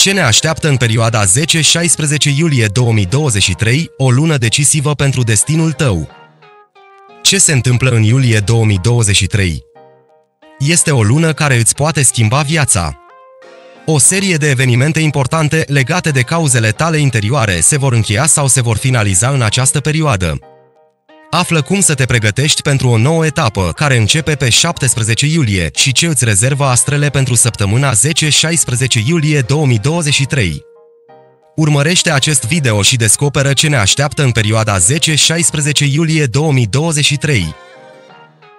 Ce ne așteaptă în perioada 10-16 iulie 2023, o lună decisivă pentru destinul tău? Ce se întâmplă în iulie 2023? Este o lună care îți poate schimba viața. O serie de evenimente importante legate de cauzele tale interioare se vor încheia sau se vor finaliza în această perioadă. Află cum să te pregătești pentru o nouă etapă care începe pe 17 iulie și ce îți rezervă astrele pentru săptămâna 10-16 iulie 2023. Urmărește acest video și descoperă ce ne așteaptă în perioada 10-16 iulie 2023.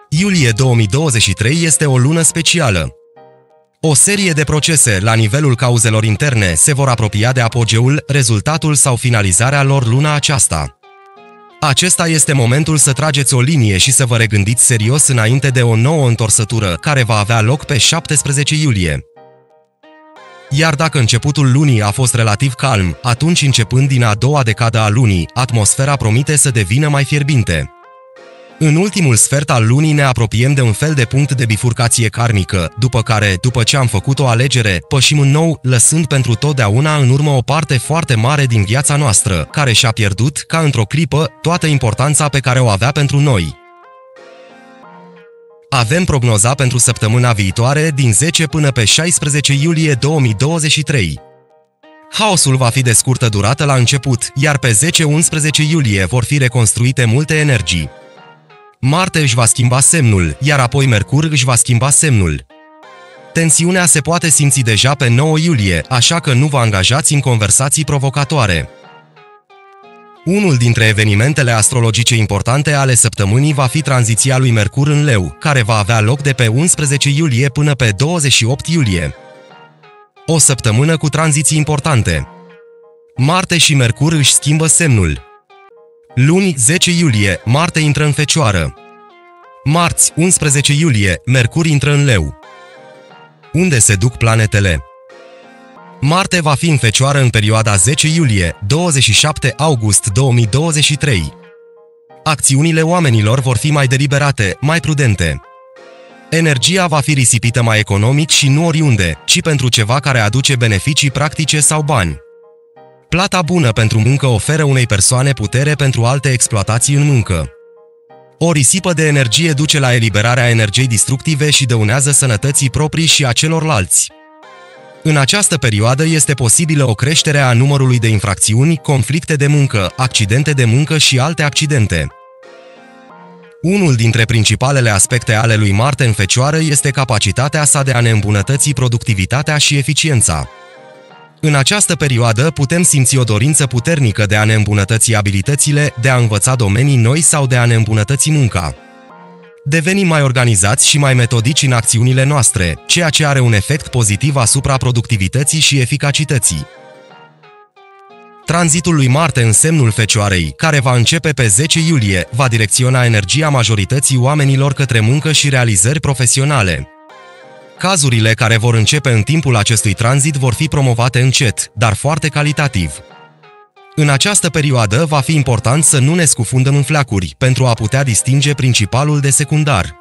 Iulie 2023 este o lună specială. O serie de procese la nivelul cauzelor interne se vor apropia de apogeul, rezultatul sau finalizarea lor luna aceasta. Acesta este momentul să trageți o linie și să vă regândiți serios înainte de o nouă întorsătură care va avea loc pe 17 iulie. Iar dacă începutul lunii a fost relativ calm, atunci începând din a doua decadă a lunii, atmosfera promite să devină mai fierbinte. În ultimul sfert al lunii ne apropiem de un fel de punct de bifurcație karmică, după care, după ce am făcut o alegere, pășim în nou, lăsând pentru totdeauna în urmă o parte foarte mare din viața noastră, care și-a pierdut, ca într-o clipă, toată importanța pe care o avea pentru noi. Avem prognoza pentru săptămâna viitoare din 10 până pe 16 iulie 2023. Haosul va fi de scurtă durată la început, iar pe 10-11 iulie vor fi reconstruite multe energii. Marte își va schimba semnul, iar apoi Mercur își va schimba semnul. Tensiunea se poate simți deja pe 9 iulie, așa că nu vă angajați în conversații provocatoare. Unul dintre evenimentele astrologice importante ale săptămânii va fi tranziția lui Mercur în Leu, care va avea loc de pe 11 iulie până pe 28 iulie. O săptămână cu tranziții importante. Marte și Mercur își schimbă semnul. Luni 10 iulie, Marte intră în Fecioară. Marți 11 iulie, Mercur intră în Leu. Unde se duc planetele? Marte va fi în Fecioară în perioada 10 iulie-27 august 2023. Acțiunile oamenilor vor fi mai deliberate, mai prudente. Energia va fi risipită mai economic și nu oriunde, ci pentru ceva care aduce beneficii practice sau bani. Plata bună pentru muncă oferă unei persoane putere pentru alte exploatații în muncă. O risipă de energie duce la eliberarea energiei destructive și dăunează sănătății proprii și a celorlalți. În această perioadă este posibilă o creștere a numărului de infracțiuni, conflicte de muncă, accidente de muncă și alte accidente. Unul dintre principalele aspecte ale lui Marte în Fecioară este capacitatea sa de a ne îmbunătăți productivitatea și eficiența. În această perioadă putem simți o dorință puternică de a ne îmbunătăți abilitățile, de a învăța domenii noi sau de a ne îmbunătăți munca. Devenim mai organizați și mai metodici în acțiunile noastre, ceea ce are un efect pozitiv asupra productivității și eficacității. Tranzitul lui Marte în semnul Fecioarei, care va începe pe 10 iulie, va direcționa energia majorității oamenilor către muncă și realizări profesionale. Cazurile care vor începe în timpul acestui tranzit vor fi promovate încet, dar foarte calitativ. În această perioadă va fi important să nu ne scufundăm în fleacuri pentru a putea distinge principalul de secundar.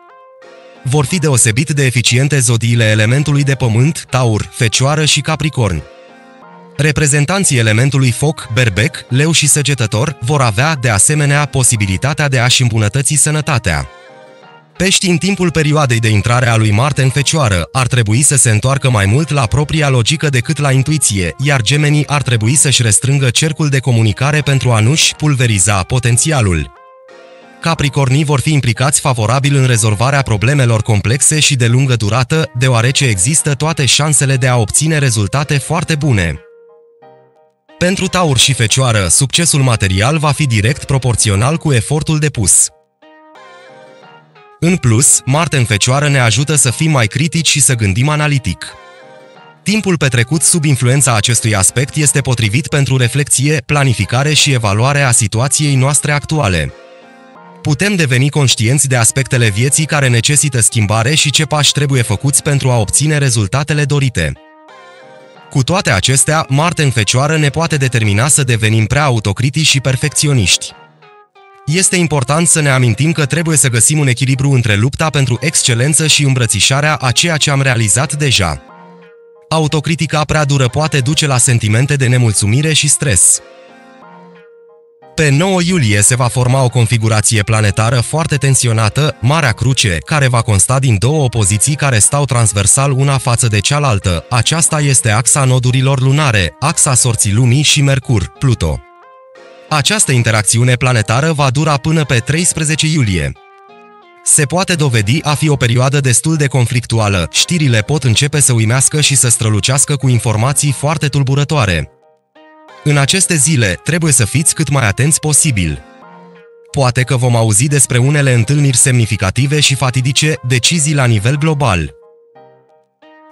Vor fi deosebit de eficiente zodiile elementului de pământ, taur, fecioară și capricorn. Reprezentanții elementului foc, berbec, leu și săgetător vor avea, de asemenea, posibilitatea de a-și îmbunătăți sănătatea. Peștii în timpul perioadei de intrare a lui Marte în Fecioară ar trebui să se întoarcă mai mult la propria logică decât la intuiție, iar gemenii ar trebui să-și restrângă cercul de comunicare pentru a nu-și pulveriza potențialul. Capricornii vor fi implicați favorabil în rezolvarea problemelor complexe și de lungă durată, deoarece există toate șansele de a obține rezultate foarte bune. Pentru Taur și Fecioară, succesul material va fi direct proporțional cu efortul depus. În plus, Marte în Fecioară ne ajută să fim mai critici și să gândim analitic. Timpul petrecut sub influența acestui aspect este potrivit pentru reflexie, planificare și evaluare a situației noastre actuale. Putem deveni conștienți de aspectele vieții care necesită schimbare și ce pași trebuie făcuți pentru a obține rezultatele dorite. Cu toate acestea, Marte în Fecioară ne poate determina să devenim prea autocritici și perfecționiști. Este important să ne amintim că trebuie să găsim un echilibru între lupta pentru excelență și îmbrățișarea a ceea ce am realizat deja. Autocritica prea dură poate duce la sentimente de nemulțumire și stres. Pe 9 iulie se va forma o configurație planetară foarte tensionată, Marea Cruce, care va consta din două opoziții care stau transversal una față de cealaltă. Aceasta este axa nodurilor lunare, axa sorții lumii și Mercur, Pluto. Această interacțiune planetară va dura până pe 13 iulie. Se poate dovedi a fi o perioadă destul de conflictuală, știrile pot începe să uimească și să strălucească cu informații foarte tulburătoare. În aceste zile, trebuie să fiți cât mai atenți posibil. Poate că vom auzi despre unele întâlniri semnificative și fatidice, decizii la nivel global.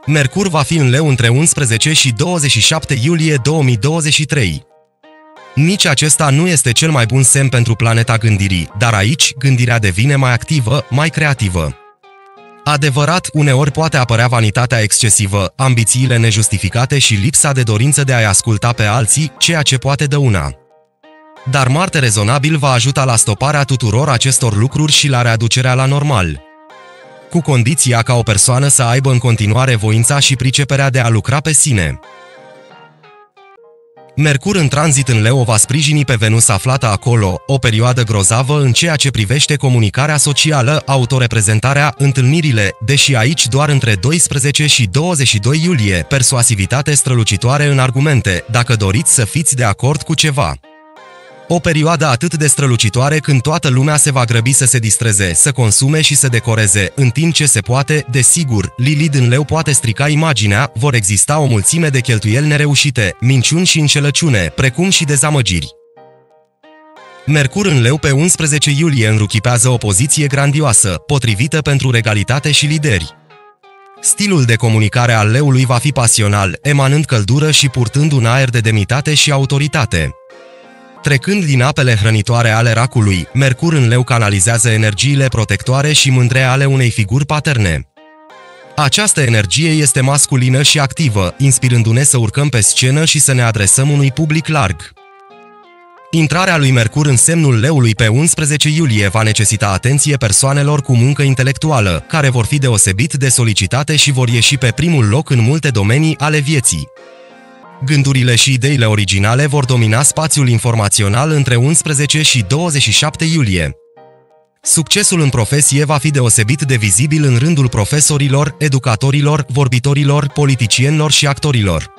Mercur va fi în leu între 11 și 27 iulie 2023. Nici acesta nu este cel mai bun semn pentru planeta gândirii, dar aici gândirea devine mai activă, mai creativă. Adevărat, uneori poate apărea vanitatea excesivă, ambițiile nejustificate și lipsa de dorință de a-i asculta pe alții, ceea ce poate dăuna. Dar Marte rezonabil va ajuta la stoparea tuturor acestor lucruri și la readucerea la normal. Cu condiția ca o persoană să aibă în continuare voința și priceperea de a lucra pe sine. Mercur în tranzit în Leo va sprijini pe Venus aflată acolo, o perioadă grozavă în ceea ce privește comunicarea socială, autoreprezentarea, întâlnirile, deși aici doar între 12 și 22 iulie, persuasivitate strălucitoare în argumente, dacă doriți să fiți de acord cu ceva. O perioadă atât de strălucitoare când toată lumea se va grăbi să se distreze, să consume și să decoreze, în timp ce se poate, desigur, Lilith în leu poate strica imaginea, vor exista o mulțime de cheltuieli nereușite, minciuni și înșelăciune, precum și dezamăgiri. Mercur în leu pe 11 iulie înruchipează o poziție grandioasă, potrivită pentru regalitate și lideri. Stilul de comunicare al leului va fi pasional, emanând căldură și purtând un aer de demnitate și autoritate. Trecând din apele hrănitoare ale racului, Mercur în leu canalizează energiile protectoare și mândre ale unei figuri paterne. Această energie este masculină și activă, inspirându-ne să urcăm pe scenă și să ne adresăm unui public larg. Intrarea lui Mercur în semnul leului pe 11 iulie va necesita atenție persoanelor cu muncă intelectuală, care vor fi deosebit de solicitate și vor ieși pe primul loc în multe domenii ale vieții. Gândurile și ideile originale vor domina spațiul informațional între 11 și 27 iulie. Succesul în profesie va fi deosebit de vizibil în rândul profesorilor, educatorilor, vorbitorilor, politicienilor și actorilor.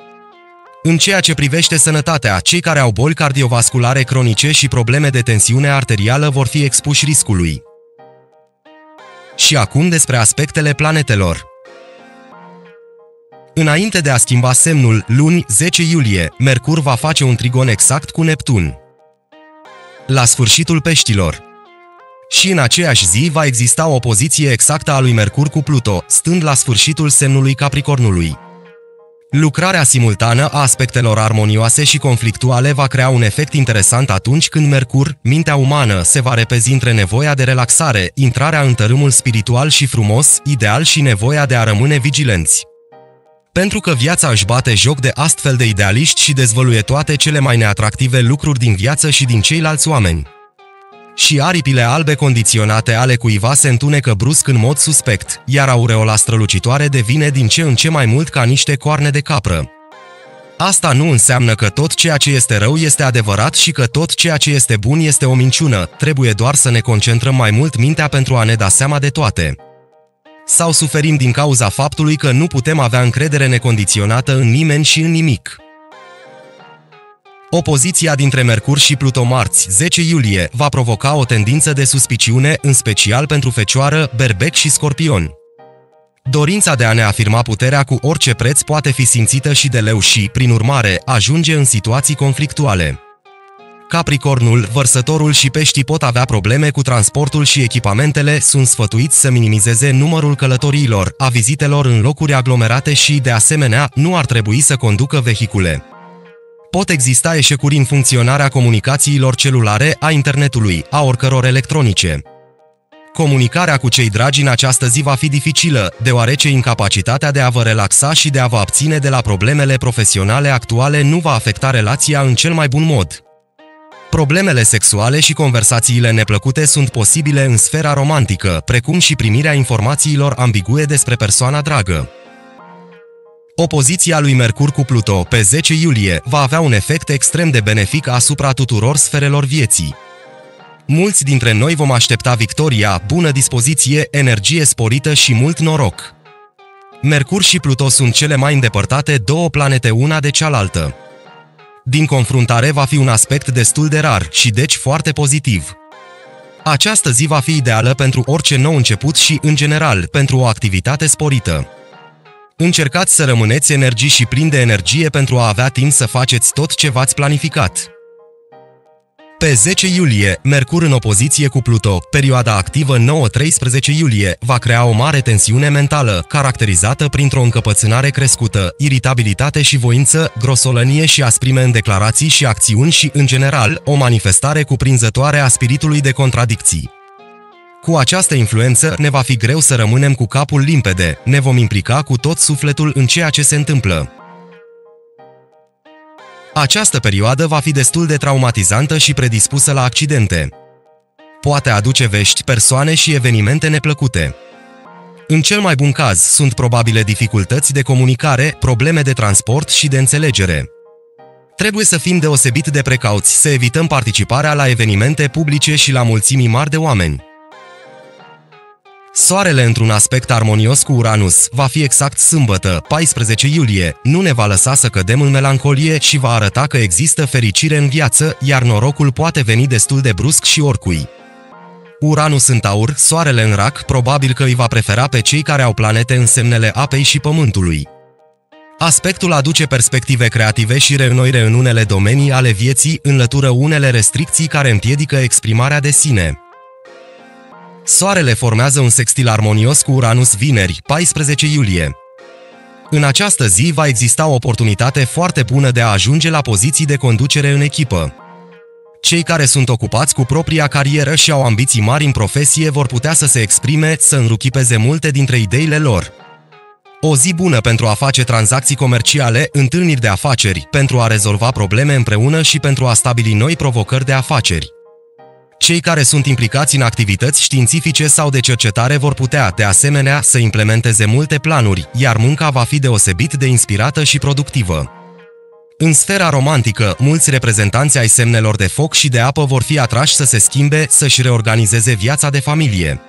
În ceea ce privește sănătatea, cei care au boli cardiovasculare cronice și probleme de tensiune arterială vor fi expuși riscului. Și acum despre aspectele planetelor. Înainte de a schimba semnul, luni 10 iulie, Mercur va face un trigon exact cu Neptun. La sfârșitul peștilor. Și în aceeași zi va exista o poziție exactă a lui Mercur cu Pluto, stând la sfârșitul semnului Capricornului. Lucrarea simultană a aspectelor armonioase și conflictuale va crea un efect interesant atunci când Mercur, mintea umană, se va repezi între nevoia de relaxare, intrarea în tărâmul spiritual și frumos, ideal și nevoia de a rămâne vigilenți. Pentru că viața își bate joc de astfel de idealiști și dezvăluie toate cele mai neatractive lucruri din viață și din ceilalți oameni. Și aripile albe condiționate ale cuiva se întunecă brusc în mod suspect, iar aureola strălucitoare devine din ce în ce mai mult ca niște coarne de capră. Asta nu înseamnă că tot ceea ce este rău este adevărat și că tot ceea ce este bun este o minciună, trebuie doar să ne concentrăm mai mult mintea pentru a ne da seama de toate sau suferim din cauza faptului că nu putem avea încredere necondiționată în nimeni și în nimic. Opoziția dintre Mercur și Pluto marți, 10 iulie, va provoca o tendință de suspiciune, în special pentru Fecioară, Berbec și Scorpion. Dorința de a ne afirma puterea cu orice preț poate fi simțită și de leu și, prin urmare, ajunge în situații conflictuale. Capricornul, vărsătorul și peștii pot avea probleme cu transportul și echipamentele, sunt sfătuiți să minimizeze numărul călătoriilor, a vizitelor în locuri aglomerate și, de asemenea, nu ar trebui să conducă vehicule. Pot exista eșecuri în funcționarea comunicațiilor celulare, a internetului, a oricăror electronice. Comunicarea cu cei dragi în această zi va fi dificilă, deoarece incapacitatea de a vă relaxa și de a vă abține de la problemele profesionale actuale nu va afecta relația în cel mai bun mod. Problemele sexuale și conversațiile neplăcute sunt posibile în sfera romantică, precum și primirea informațiilor ambigue despre persoana dragă. Opoziția lui Mercur cu Pluto pe 10 iulie va avea un efect extrem de benefic asupra tuturor sferelor vieții. Mulți dintre noi vom aștepta victoria, bună dispoziție, energie sporită și mult noroc. Mercur și Pluto sunt cele mai îndepărtate două planete una de cealaltă. Din confruntare va fi un aspect destul de rar și deci foarte pozitiv. Această zi va fi ideală pentru orice nou început și, în general, pentru o activitate sporită. Încercați să rămâneți energii și plini de energie pentru a avea timp să faceți tot ce v-ați planificat. Pe 10 iulie, Mercur în opoziție cu Pluto, perioada activă 9-13 iulie, va crea o mare tensiune mentală, caracterizată printr-o încăpățânare crescută, iritabilitate și voință, grosolănie și asprime în declarații și acțiuni și, în general, o manifestare cuprinzătoare a spiritului de contradicții. Cu această influență ne va fi greu să rămânem cu capul limpede, ne vom implica cu tot sufletul în ceea ce se întâmplă. Această perioadă va fi destul de traumatizantă și predispusă la accidente. Poate aduce vești, persoane și evenimente neplăcute. În cel mai bun caz, sunt probabile dificultăți de comunicare, probleme de transport și de înțelegere. Trebuie să fim deosebit de precauți, să evităm participarea la evenimente publice și la mulțimi mari de oameni. Soarele într-un aspect armonios cu Uranus va fi exact sâmbătă, 14 iulie, nu ne va lăsa să cădem în melancolie și va arăta că există fericire în viață, iar norocul poate veni destul de brusc și oricui. Uranus în taur, soarele în rac, probabil că îi va prefera pe cei care au planete în semnele apei și pământului. Aspectul aduce perspective creative și reînnoire în unele domenii ale vieții, înlătură unele restricții care împiedică exprimarea de sine. Soarele formează un sextil armonios cu Uranus vineri, 14 iulie. În această zi va exista o oportunitate foarte bună de a ajunge la poziții de conducere în echipă. Cei care sunt ocupați cu propria carieră și au ambiții mari în profesie vor putea să se exprime, să înruchipeze multe dintre ideile lor. O zi bună pentru a face tranzacții comerciale, întâlniri de afaceri, pentru a rezolva probleme împreună și pentru a stabili noi provocări de afaceri. Cei care sunt implicați în activități științifice sau de cercetare vor putea, de asemenea, să implementeze multe planuri, iar munca va fi deosebit de inspirată și productivă. În sfera romantică, mulți reprezentanți ai semnelor de foc și de apă vor fi atrași să se schimbe, să-și reorganizeze viața de familie.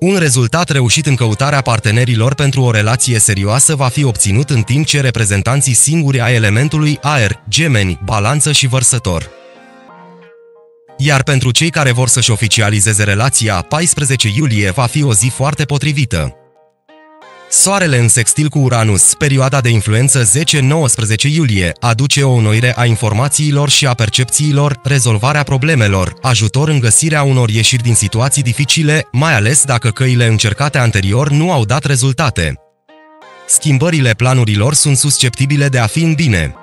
Un rezultat reușit în căutarea partenerilor pentru o relație serioasă va fi obținut în timp ce reprezentanții singuri ai elementului aer, gemeni, balanță și vărsător. Iar pentru cei care vor să-și oficializeze relația, 14 iulie va fi o zi foarte potrivită. Soarele în sextil cu Uranus, perioada de influență 10-19 iulie, aduce o înnoire a informațiilor și a percepțiilor, rezolvarea problemelor, ajutor în găsirea unor ieșiri din situații dificile, mai ales dacă căile încercate anterior nu au dat rezultate. Schimbările planurilor sunt susceptibile de a fi în bine.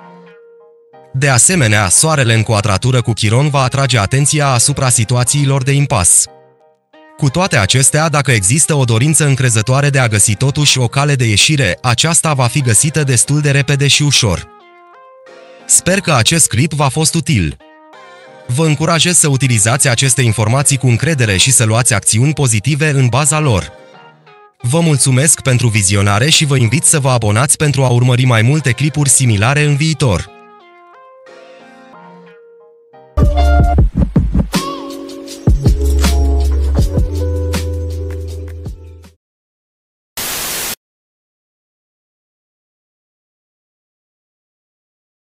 De asemenea, soarele în quadratură cu Chiron va atrage atenția asupra situațiilor de impas. Cu toate acestea, dacă există o dorință încrezătoare de a găsi totuși o cale de ieșire, aceasta va fi găsită destul de repede și ușor. Sper că acest clip v-a fost util. Vă încurajez să utilizați aceste informații cu încredere și să luați acțiuni pozitive în baza lor. Vă mulțumesc pentru vizionare și vă invit să vă abonați pentru a urmări mai multe clipuri similare în viitor.